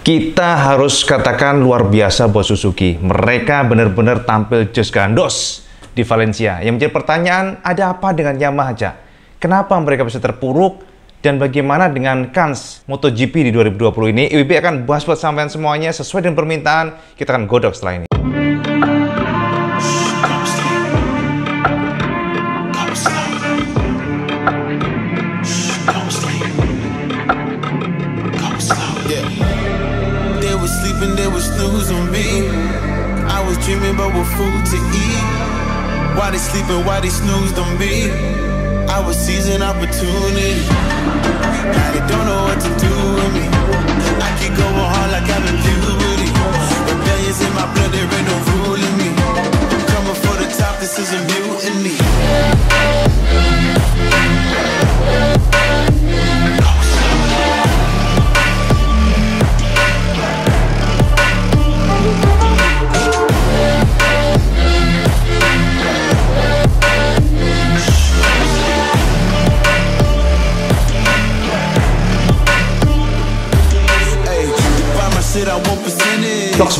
Kita harus katakan luar biasa buat Suzuki. Mereka benar-benar tampil just gandos di Valencia. Yang menjadi pertanyaan, ada apa dengan Yamaha, Cak? Kenapa mereka bisa terpuruk? Dan bagaimana dengan Kans MotoGP di 2020 ini? IWB akan bahas buat sampean semuanya sesuai dengan permintaan. Kita akan godok setelah ini. Dreaming about what food to eat. Why they sleeping, why they snoozed on me? I was seizing opportunity. Now they don't know what to do with me. I keep going hard like I'm in puberty. Rebellions in my blood, there ain't no ruling me. I'm Coming for the top, this is a mutiny.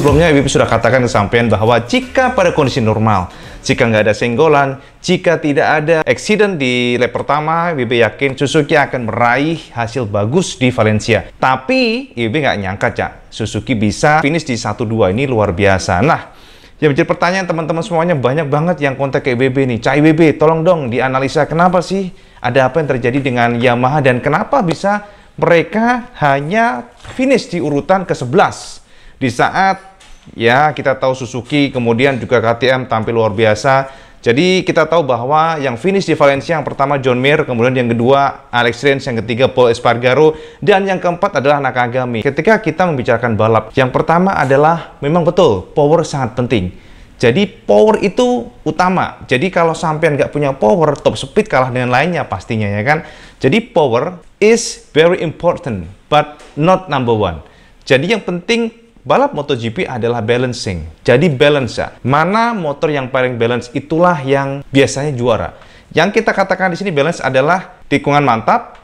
Sebelumnya Ibu sudah katakan kesampaian bahwa jika pada kondisi normal, jika nggak ada senggolan, jika tidak ada accident di lap pertama, Ibu yakin Suzuki akan meraih hasil bagus di Valencia. Tapi Ibu nggak nyangka, Cak, Suzuki bisa finish di 1-2 ini luar biasa. Nah, yang menjadi pertanyaan teman-teman semuanya banyak banget yang kontak ke IBB nih. Cak IBB, tolong dong dianalisa kenapa sih ada apa yang terjadi dengan Yamaha dan kenapa bisa mereka hanya finish di urutan ke-11 di saat ya kita tahu Suzuki kemudian juga KTM tampil luar biasa jadi kita tahu bahwa yang finish di Valencia yang pertama John Mir, kemudian yang kedua Alex Rins, yang ketiga Paul Espargaro, dan yang keempat adalah Nakagami. Ketika kita membicarakan balap, yang pertama adalah memang betul power sangat penting. Jadi power itu utama. Jadi kalau sampai nggak punya power, top speed kalah dengan lainnya pastinya ya kan. Jadi power is very important, but not number one. Jadi yang penting Balap MotoGP adalah balancing. Jadi balance ya. Mana motor yang paling balance itulah yang biasanya juara. Yang kita katakan di sini balance adalah tikungan mantap,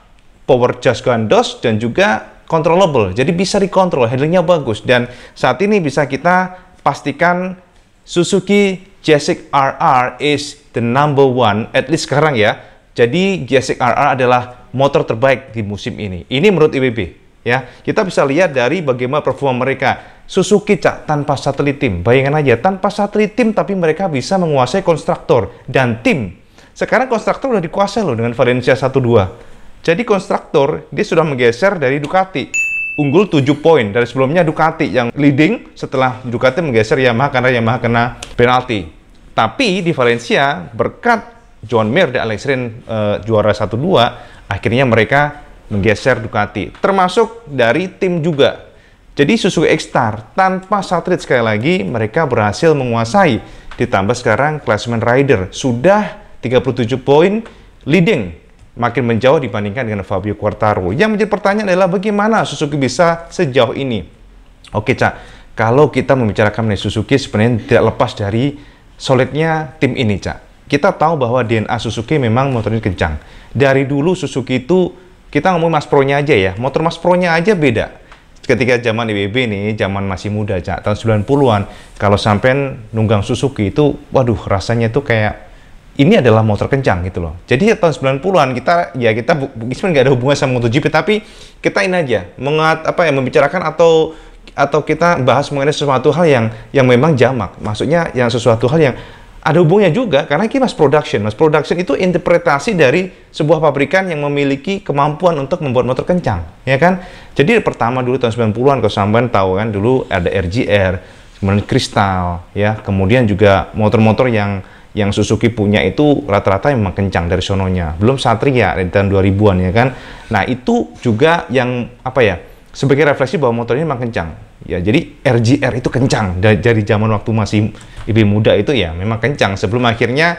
power just gandos dan juga controllable. Jadi bisa dikontrol, handlingnya bagus dan saat ini bisa kita pastikan Suzuki Jessic RR is the number one at least sekarang ya. Jadi Jessic RR adalah motor terbaik di musim ini. Ini menurut IBB ya kita bisa lihat dari bagaimana performa mereka. Suzuki cak tanpa satelit tim. Bayangkan aja tanpa satelit tim tapi mereka bisa menguasai konstruktor dan tim. Sekarang konstruktor udah dikuasai loh dengan Valencia 12 jadi konstruktor dia sudah menggeser dari Ducati. Unggul 7 poin. Dari sebelumnya Ducati yang leading setelah Ducati menggeser Yamaha karena Yamaha kena penalti. Tapi di Valencia berkat John Mir dan Alex Rin uh, juara 1-2 akhirnya mereka menggeser Ducati, termasuk dari tim juga. Jadi Suzuki X-Star tanpa satelit sekali lagi mereka berhasil menguasai. Ditambah sekarang klasmen rider sudah 37 poin leading makin menjauh dibandingkan dengan Fabio Quartaro. Yang menjadi pertanyaan adalah bagaimana Suzuki bisa sejauh ini? Oke, Cak. Kalau kita membicarakan mengenai Suzuki sebenarnya tidak lepas dari solidnya tim ini, Cak. Kita tahu bahwa DNA Suzuki memang motornya kencang. Dari dulu Suzuki itu kita ngomong Mas Pro-nya aja ya. Motor Mas Pro-nya aja beda. Ketika zaman IBB nih, zaman masih muda, tahun 90-an, kalau sampai nunggang Suzuki itu, waduh, rasanya tuh kayak ini adalah motor kencang gitu loh. Jadi ya, tahun 90-an kita ya kita sebenarnya nggak ada hubungan sama MotoGP tapi kita ini aja mengat apa ya membicarakan atau atau kita bahas mengenai sesuatu hal yang yang memang jamak. Maksudnya yang sesuatu hal yang ada hubungnya juga karena ini mass production. Mass production itu interpretasi dari sebuah pabrikan yang memiliki kemampuan untuk membuat motor kencang, ya kan? Jadi pertama dulu tahun 90-an kalau sampean tahu kan dulu ada RGR, kemudian Crystal, ya, kemudian juga motor-motor yang yang Suzuki punya itu rata-rata memang kencang dari sononya. Belum Satria di tahun 2000-an ya kan. Nah, itu juga yang apa ya? sebagai refleksi bahwa motor ini memang kencang. Ya, jadi RGR itu kencang dari, dari zaman waktu masih lebih muda itu ya memang kencang sebelum akhirnya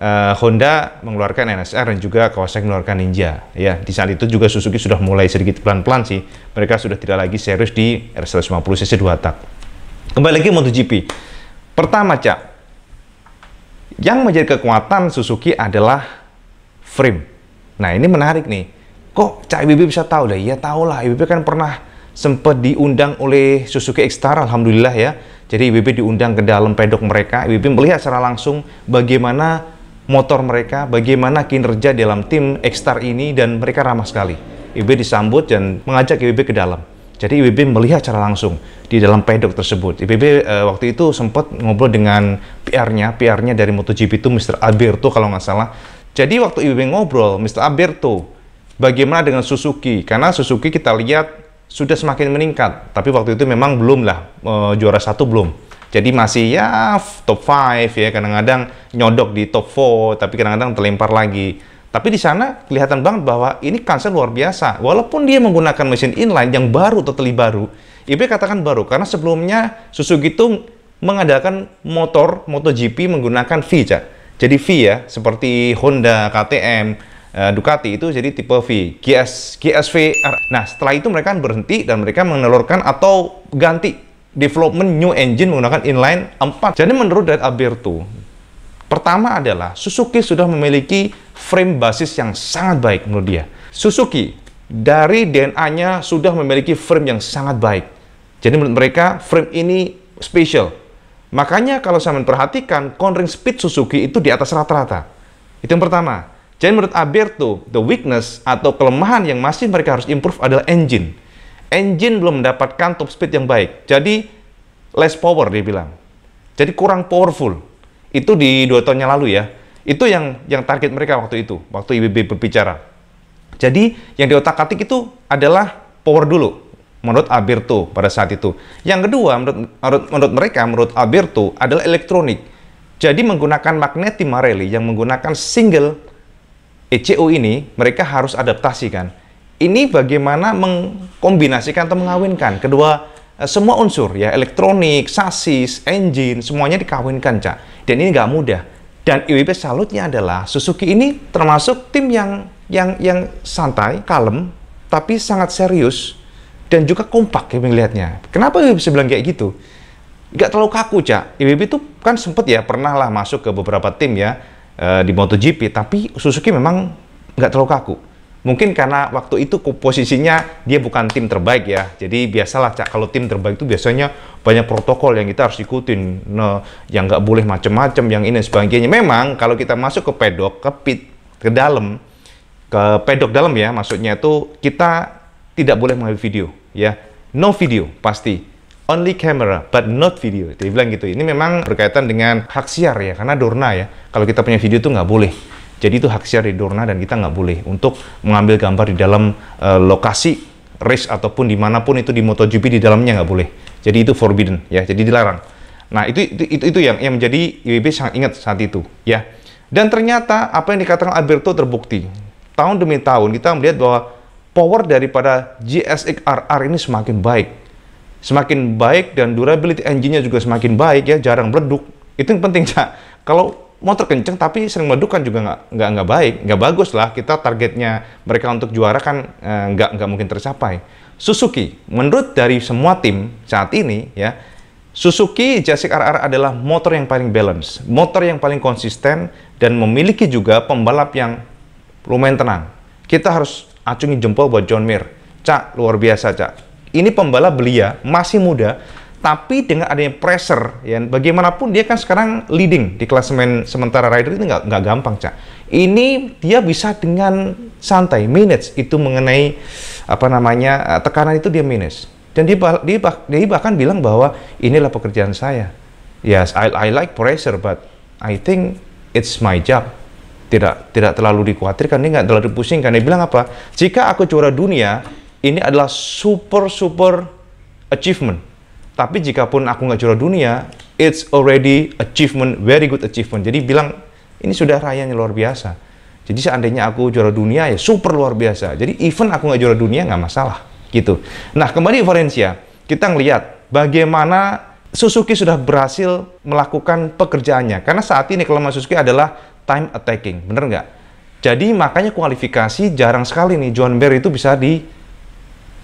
uh, Honda mengeluarkan NSR dan juga Kawasaki mengeluarkan Ninja. Ya, di saat itu juga Suzuki sudah mulai sedikit pelan-pelan sih. Mereka sudah tidak lagi serius di R150 cc 2 tak. Kembali lagi MotoGP. Pertama, Cak. Yang menjadi kekuatan Suzuki adalah frame. Nah, ini menarik nih kok Cak IBB bisa tahu deh? Ya tahu lah, IBB kan pernah sempat diundang oleh Suzuki X-Star, Alhamdulillah ya. Jadi IWB diundang ke dalam pedok mereka. IWB melihat secara langsung bagaimana motor mereka, bagaimana kinerja dalam tim X-Star ini, dan mereka ramah sekali. IWB disambut dan mengajak IWB ke dalam. Jadi IWB melihat secara langsung di dalam pedok tersebut. IWB uh, eh, waktu itu sempat ngobrol dengan PR-nya, PR-nya dari MotoGP itu Mr. Alberto kalau nggak salah. Jadi waktu IWB ngobrol, Mr. Alberto, bagaimana dengan Suzuki? Karena Suzuki kita lihat sudah semakin meningkat. Tapi waktu itu memang belum lah e, juara satu belum. Jadi masih ya top 5 ya kadang-kadang nyodok di top 4 tapi kadang-kadang terlempar lagi. Tapi di sana kelihatan banget bahwa ini kansel luar biasa. Walaupun dia menggunakan mesin inline yang baru, totally baru. IB katakan baru karena sebelumnya Suzuki itu mengadakan motor MotoGP menggunakan V, Cak. Jadi V ya, seperti Honda, KTM, uh, Ducati itu jadi tipe V, GS, GSV. Nah, setelah itu mereka berhenti dan mereka menelurkan atau ganti development new engine menggunakan inline 4. Jadi menurut dari Alberto, pertama adalah Suzuki sudah memiliki frame basis yang sangat baik menurut dia. Suzuki dari DNA-nya sudah memiliki frame yang sangat baik. Jadi menurut mereka frame ini special. Makanya kalau saya memperhatikan cornering speed Suzuki itu di atas rata-rata. Itu yang pertama. Jadi menurut Alberto, the weakness atau kelemahan yang masih mereka harus improve adalah engine. Engine belum mendapatkan top speed yang baik. Jadi less power dia bilang. Jadi kurang powerful. Itu di dua tahun yang lalu ya. Itu yang yang target mereka waktu itu, waktu IBB berbicara. Jadi yang di otak atik itu adalah power dulu menurut Alberto pada saat itu. Yang kedua menurut menurut, menurut mereka menurut Alberto adalah elektronik. Jadi menggunakan magnetic Marelli yang menggunakan single ECO ini mereka harus adaptasi kan. Ini bagaimana mengkombinasikan atau mengawinkan kedua eh, semua unsur ya elektronik, sasis, engine semuanya dikawinkan cak. Dan ini nggak mudah. Dan IWB salutnya adalah Suzuki ini termasuk tim yang yang yang santai, kalem, tapi sangat serius dan juga kompak ya melihatnya. Kenapa IWB bisa bilang kayak gitu? Nggak terlalu kaku cak. IWB itu kan sempet ya pernah lah masuk ke beberapa tim ya uh, di MotoGP, tapi Suzuki memang nggak terlalu kaku. Mungkin karena waktu itu posisinya dia bukan tim terbaik ya. Jadi biasalah cak kalau tim terbaik itu biasanya banyak protokol yang kita harus ikutin, nah, yang nggak boleh macem-macem, yang ini sebagainya. Memang kalau kita masuk ke pedok, ke pit, ke dalam, ke pedok dalam ya, maksudnya itu kita tidak boleh mengambil video ya. No video pasti only camera but not video. Dia bilang gitu. Ini memang berkaitan dengan hak siar ya, karena Dorna ya. Kalau kita punya video itu nggak boleh. Jadi itu hak siar di Dorna dan kita nggak boleh untuk mengambil gambar di dalam uh, lokasi race ataupun di mana pun itu di MotoGP di dalamnya nggak boleh. Jadi itu forbidden ya, jadi dilarang. Nah itu itu itu, itu yang yang menjadi IWB sangat ingat saat itu ya. Dan ternyata apa yang dikatakan Alberto terbukti. Tahun demi tahun kita melihat bahwa power daripada GSX RR ini semakin baik semakin baik dan durability engine-nya juga semakin baik ya, jarang meleduk. Itu yang penting, Cak. Kalau motor kenceng tapi sering meleduk kan juga nggak nggak nggak baik, nggak bagus lah. Kita targetnya mereka untuk juara kan eh, nggak nggak mungkin tercapai. Suzuki, menurut dari semua tim saat ini ya, Suzuki Jazz RR adalah motor yang paling balance, motor yang paling konsisten dan memiliki juga pembalap yang lumayan tenang. Kita harus acungi jempol buat John Mir. Cak, luar biasa, Cak ini pembalap belia, masih muda, tapi dengan adanya pressure, ya bagaimanapun dia kan sekarang leading di klasemen sementara rider itu nggak gampang, cak. Ini dia bisa dengan santai, minutes itu mengenai apa namanya eh, tekanan itu dia minus. Dan dia, dia, dia bahkan bilang bahwa inilah pekerjaan saya. Yes, I, I like pressure, but I think it's my job. Tidak tidak terlalu dikhawatirkan, dia nggak terlalu pusingkan. Dia bilang apa? Jika aku juara dunia, ini adalah super super achievement. Tapi jika pun aku nggak juara dunia, it's already achievement, very good achievement. Jadi bilang ini sudah rayanya luar biasa. Jadi seandainya aku juara dunia ya super luar biasa. Jadi even aku nggak juara dunia nggak masalah gitu. Nah kembali Valencia, kita ngelihat bagaimana Suzuki sudah berhasil melakukan pekerjaannya. Karena saat ini kelemahan Suzuki adalah time attacking, bener nggak? Jadi makanya kualifikasi jarang sekali nih John Bear itu bisa di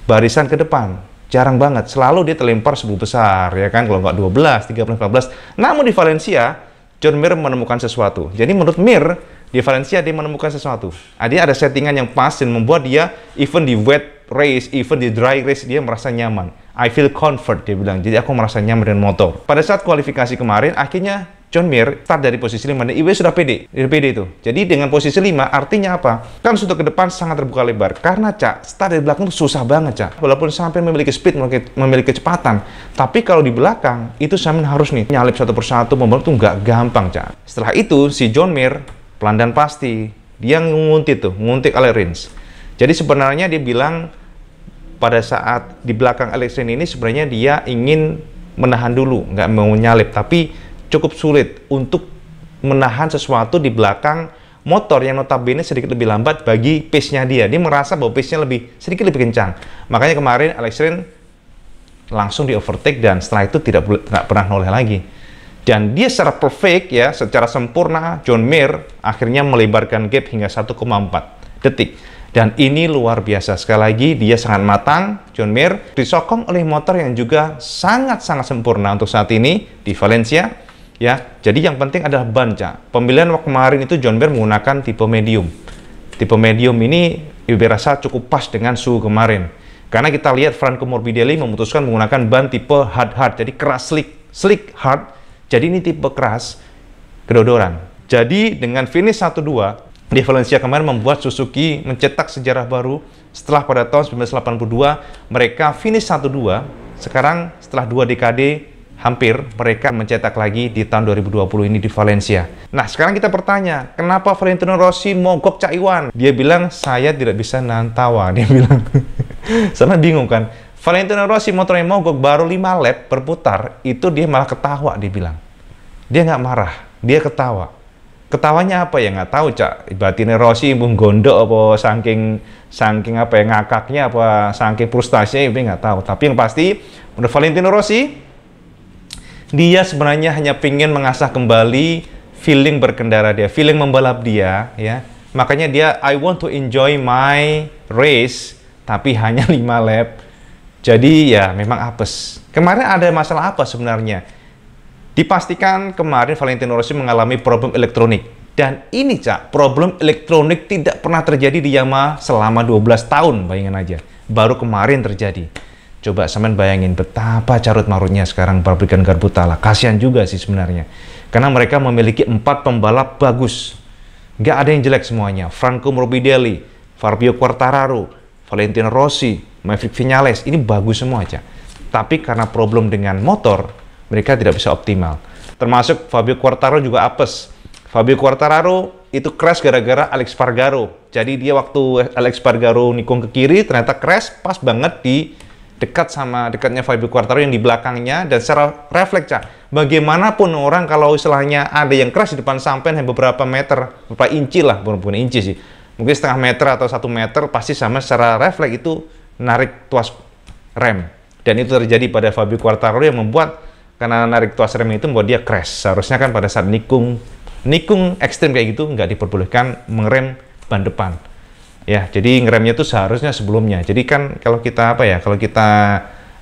barisan ke depan. Jarang banget. Selalu dia terlempar sepuluh besar, ya kan? Kalau nggak 12, 13, 14. Namun di Valencia, John Mir menemukan sesuatu. Jadi menurut Mir, di Valencia dia menemukan sesuatu. Ah, dia ada settingan yang pas dan membuat dia even di wet race, even di dry race dia merasa nyaman. I feel comfort dia bilang. Jadi aku merasa nyaman dengan motor. Pada saat kualifikasi kemarin akhirnya John Mir start dari posisi 5 dan IW sudah pede, dari pede itu. Jadi dengan posisi 5 artinya apa? Kan sudah ke depan sangat terbuka lebar. Karena Cak, start dari belakang susah banget Cak. Walaupun sampai memiliki speed, memiliki, memiliki kecepatan. Tapi kalau di belakang, itu sampai harus nih nyalip satu persatu, membantu itu nggak gampang Cak. Setelah itu si John Mir, pelan dan pasti, dia nguntit tuh, nguntit Rins. Jadi sebenarnya dia bilang pada saat di belakang Alex Rins ini sebenarnya dia ingin menahan dulu, nggak mau nyalip. Tapi cukup sulit untuk menahan sesuatu di belakang motor yang notabene sedikit lebih lambat bagi pace-nya dia. Dia merasa bahwa pace-nya lebih sedikit lebih kencang. Makanya kemarin Alex Rins langsung di overtake dan setelah itu tidak nggak pernah noleh lagi. Dan dia secara perfect ya, secara sempurna John Mir akhirnya melebarkan gap hingga 1,4 detik. Dan ini luar biasa. Sekali lagi, dia sangat matang, John Mir, disokong oleh motor yang juga sangat-sangat sempurna untuk saat ini di Valencia ya. Jadi yang penting adalah ban, Cak. Waktu kemarin itu John Bear menggunakan tipe medium. Tipe medium ini Ibu rasa cukup pas dengan suhu kemarin. Karena kita lihat Franco Morbidelli memutuskan menggunakan ban tipe hard hard, jadi keras slick, slick hard. Jadi ini tipe keras kedodoran. Jadi dengan finish 1-2 di Valencia kemarin membuat Suzuki mencetak sejarah baru setelah pada tahun 1982 mereka finish 1-2 sekarang setelah dua dekade hampir mereka mencetak lagi di tahun 2020 ini di Valencia. Nah, sekarang kita bertanya, kenapa Valentino Rossi mogok Cak Iwan? Dia bilang, saya tidak bisa nantawa. Dia bilang, sama bingung kan. Valentino Rossi motornya mogok baru 5 lap berputar, itu dia malah ketawa, dia bilang. Dia nggak marah, dia ketawa. Ketawanya apa ya nggak tahu cak. Batinnya Rossi bung gondok apa saking saking apa ya ngakaknya apa saking frustasinya itu nggak tahu. Tapi yang pasti menurut Valentino Rossi dia sebenarnya hanya ingin mengasah kembali feeling berkendara dia, feeling membalap dia, ya. Makanya dia I want to enjoy my race, tapi hanya 5 lap. Jadi ya memang apes. Kemarin ada masalah apa sebenarnya? Dipastikan kemarin Valentino Rossi mengalami problem elektronik. Dan ini, Cak, problem elektronik tidak pernah terjadi di Yamaha selama 12 tahun, bayangin aja. Baru kemarin terjadi. Coba semen bayangin betapa carut marutnya sekarang pabrikan garpu tala. Kasihan juga sih sebenarnya. Karena mereka memiliki empat pembalap bagus. Nggak ada yang jelek semuanya. Franco Morbidelli, Fabio Quartararo, Valentino Rossi, Maverick Vinales. Ini bagus semua aja. Tapi karena problem dengan motor, mereka tidak bisa optimal. Termasuk Fabio Quartararo juga apes. Fabio Quartararo itu crash gara-gara Alex Spargaro. Jadi dia waktu Alex Spargaro nikung ke kiri, ternyata crash pas banget di dekat sama dekatnya Fabio Quartararo yang di belakangnya dan secara refleks cak bagaimanapun orang kalau istilahnya ada yang keras di depan sampean beberapa meter beberapa inci lah bukan, bukan inci sih. Mungkin setengah meter atau satu meter pasti sama secara refleks itu narik tuas rem. Dan itu terjadi pada Fabio Quartararo yang membuat karena narik tuas rem itu membuat dia crash. Seharusnya kan pada saat nikung nikung ekstrim kayak gitu nggak diperbolehkan mengerem ban depan ya jadi ngeremnya itu seharusnya sebelumnya. Jadi kan kalau kita apa ya kalau kita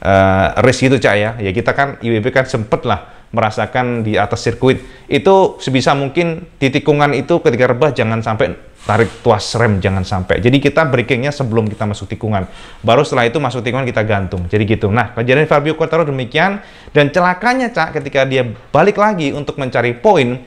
uh, race gitu cak ya ya kita kan IWB kan sempet lah merasakan di atas sirkuit. Itu sebisa mungkin di tikungan itu ketika rebah jangan sampai tarik tuas rem jangan sampai. Jadi kita breakingnya sebelum kita masuk tikungan. Baru setelah itu masuk tikungan kita gantung. Jadi gitu. Nah kejadian Fabio Quartararo demikian. Dan celakanya cak ketika dia balik lagi untuk mencari poin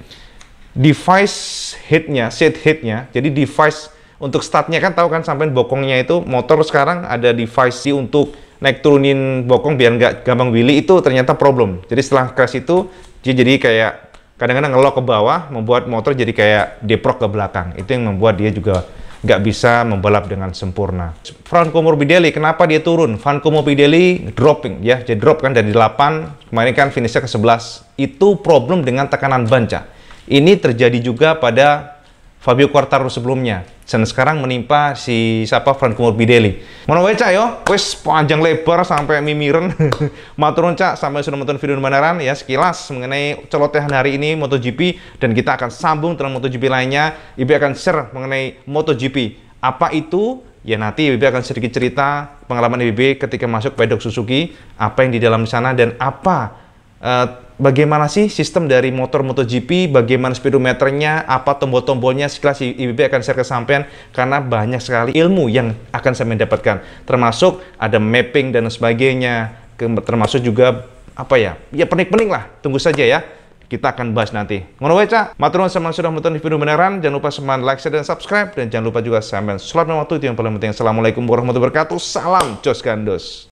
device hitnya seat hitnya jadi device untuk startnya kan tahu kan sampai bokongnya itu motor sekarang ada device untuk naik turunin bokong biar nggak gampang willy itu ternyata problem. Jadi setelah crash itu dia jadi kayak kadang-kadang ngelok ke bawah membuat motor jadi kayak deprok ke belakang. Itu yang membuat dia juga nggak bisa membalap dengan sempurna. Franco Morbidelli, kenapa dia turun? Franco Morbidelli dropping, ya, jadi drop kan dari 8, kemarin kan finishnya ke 11. Itu problem dengan tekanan banca. Ini terjadi juga pada Fabio Quartararo sebelumnya. Dan sekarang menimpa si siapa Franco Morbidelli. Mana wae cak yo, wes panjang lebar sampai mimiren. Maturun cak sampai sudah menonton video benaran ya sekilas mengenai celotehan hari ini MotoGP dan kita akan sambung dengan MotoGP lainnya. Ibu akan share mengenai MotoGP. Apa itu? Ya nanti Ibu akan sedikit cerita pengalaman Ibu ketika masuk pedok Suzuki, apa yang di dalam sana dan apa uh, bagaimana sih sistem dari motor MotoGP, bagaimana speedometernya, apa tombol-tombolnya, sekelas IBB akan saya kesampaian karena banyak sekali ilmu yang akan saya mendapatkan. Termasuk ada mapping dan sebagainya, termasuk juga apa ya, ya pening-pening lah, tunggu saja ya. Kita akan bahas nanti. Ngono wae, Maturun sama sudah menonton video beneran. Jangan lupa semangat like, share, dan subscribe. Dan jangan lupa juga sampai sholat waktu itu yang paling penting. Assalamualaikum warahmatullahi wabarakatuh. Salam Jos Gandos.